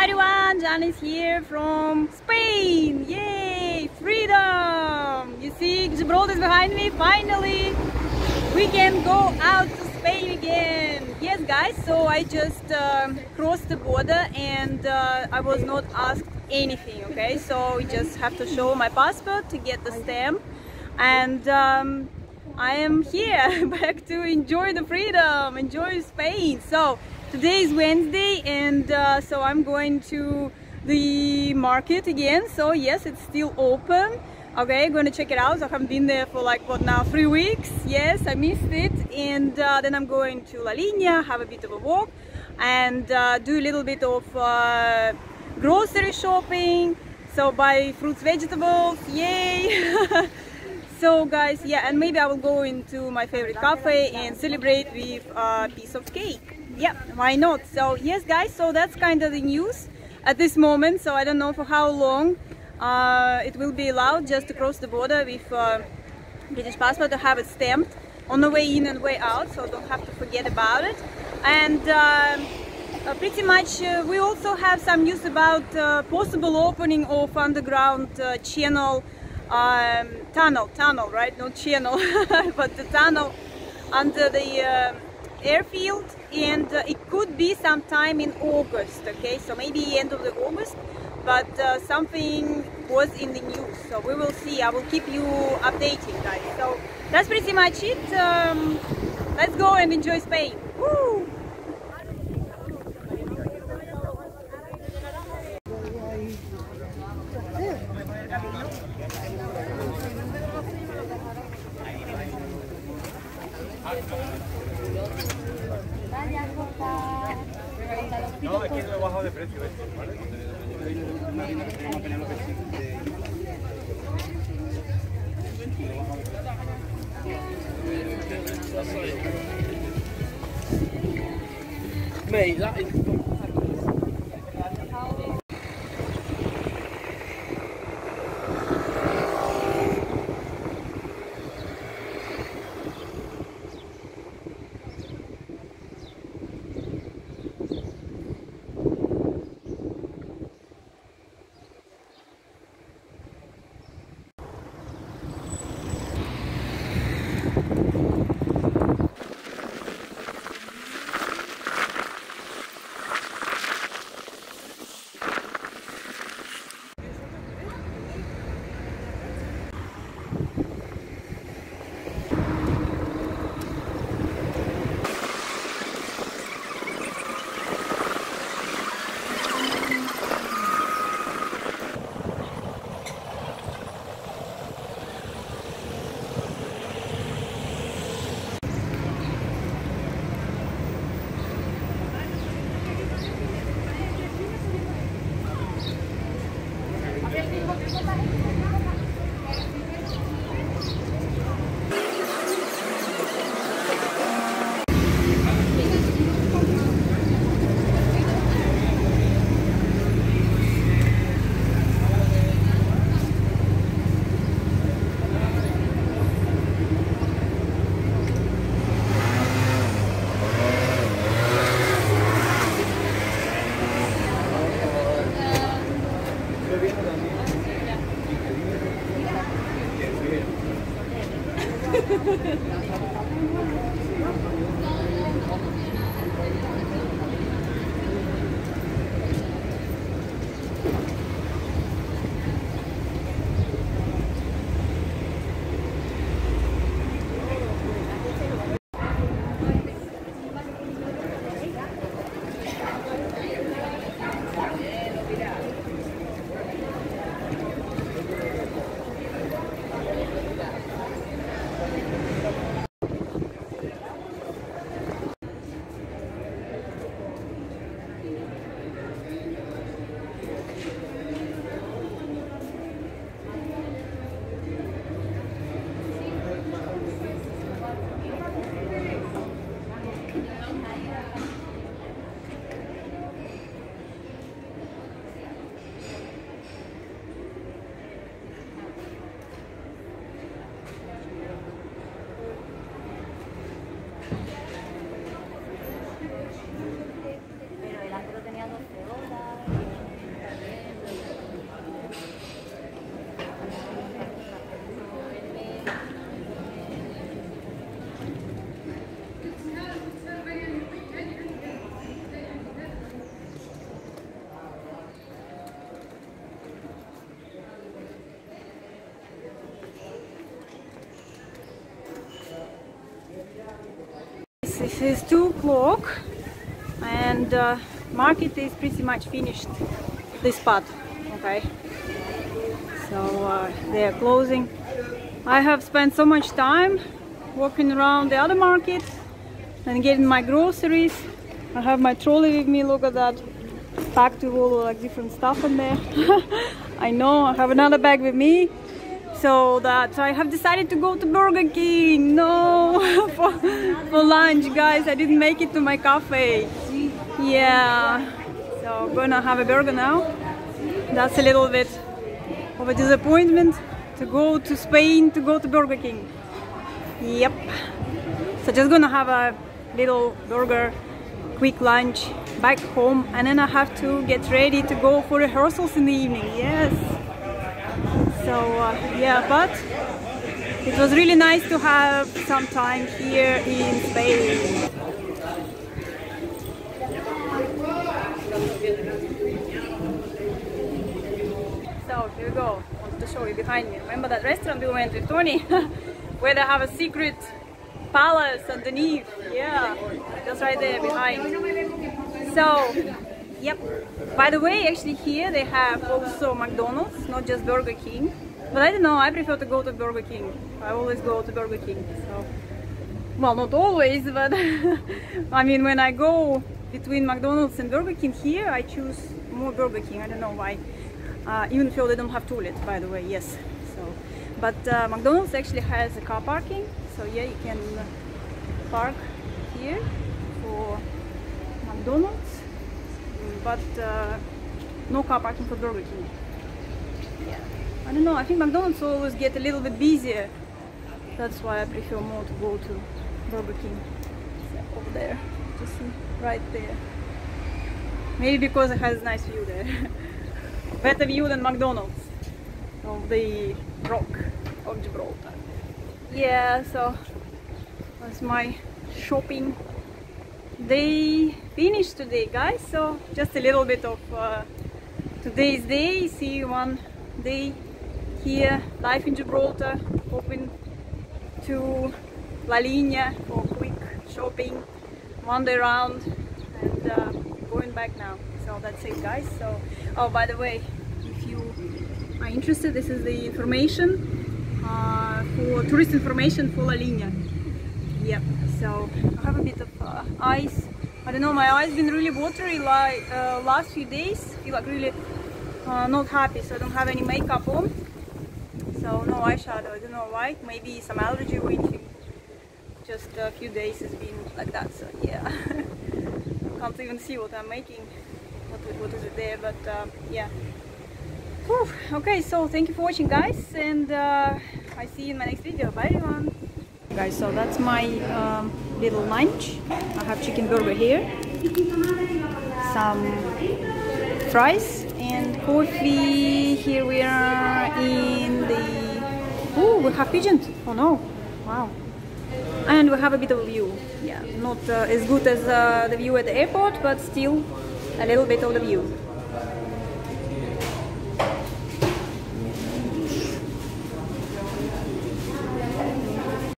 Hi everyone, Jan is here from Spain. Yay, freedom! You see, Gibraltar is behind me. Finally, we can go out to Spain again. Yes, guys. So I just um, crossed the border and uh, I was not asked anything. Okay, so we just have to show my passport to get the stamp, and um, I am here back to enjoy the freedom, enjoy Spain. So today is Wednesday and uh, so I'm going to the market again. So yes, it's still open. Okay, I'm gonna check it out. So I haven't been there for like what now, three weeks. Yes, I missed it. And uh, then I'm going to La Linea, have a bit of a walk and uh, do a little bit of uh, grocery shopping. So buy fruits, vegetables, yay! so guys, yeah, and maybe I will go into my favorite cafe and celebrate with a piece of cake. Yeah, why not? So yes guys, so that's kind of the news at this moment. So I don't know for how long uh, it will be allowed just to cross the border with uh, British passport to have it stamped on the way in and way out so don't have to forget about it and uh, uh, pretty much uh, we also have some news about uh, possible opening of underground uh, channel um, tunnel tunnel right? Not channel but the tunnel under the uh, airfield and it could be sometime in August okay? So maybe end of the August but uh, something was in the news. So we will see. I will keep you updating guys. So that's pretty much it. Um, let's go and enjoy spain. Woo! precio este, ¿vale? This is 2 o'clock and uh, market is pretty much finished this part okay? So uh, they are closing. I have spent so much time walking around the other market and getting my groceries. I have my trolley with me look at that packed with all like different stuff in there. I know I have another bag with me so that I have decided to go to Burger King. No for, for lunch guys. I didn't make it to my cafe. Yeah. So gonna have a burger now. That's a little bit of a disappointment to go to Spain to go to Burger King. Yep. So just gonna have a little burger quick lunch back home and then I have to get ready to go for rehearsals in the evening. Yes so uh, yeah but it was really nice to have some time here in Spain. So here we go. I wanted to show you behind me. Remember that restaurant we went with Tony? Where they have a secret palace underneath. Yeah just right there behind. So yep. By the way actually here they have also McDonald's not just Burger King. But I don't know I prefer to go to Burger King. I always go to Burger King so. Well not always but I mean when I go between McDonald's and Burger King here I choose more Burger King. I don't know why. Uh, even though they don't have toilet by the way yes. So but uh, McDonald's actually has a car parking. So yeah you can park here for McDonald's but uh, no car parking for Burger King. Yeah. I don't know I think McDonald's always get a little bit busier. That's why I prefer more to go to Burger King. Over there to see right there. Maybe because it has a nice view there. Better view than McDonald's of the rock of Gibraltar. Yeah so that's my shopping day finished today guys so just a little bit of uh, today's day. See one day here life in Gibraltar hoping to La Linea for quick shopping wander around and uh, going back now. So that's it guys. So oh by the way if you are interested this is the information uh, for tourist information for La Linea. Yep, so I have a bit of uh, ice. I don't know, my eyes been really watery like uh, last few days. feel like really uh, not happy, so I don't have any makeup on. So no eyeshadow, I don't know why. Maybe some allergy or. Just a few days has been like that, so yeah. Can't even see what I'm making. What, what is it there, but uh, yeah. Whew. Okay, so thank you for watching guys and uh, I see you in my next video. Bye everyone! Guys, so that's my um, little lunch. I have chicken burger here, some fries and coffee. Here we are in the... Oh, we have pigeons! Oh no! Wow! And we have a bit of a view. Yeah, not uh, as good as uh, the view at the airport, but still a little bit of the view.